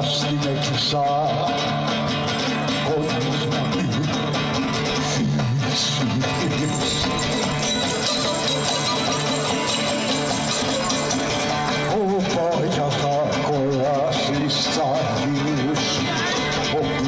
στην εξουσά κόσμος μου φύσεις Όπα για θα όπου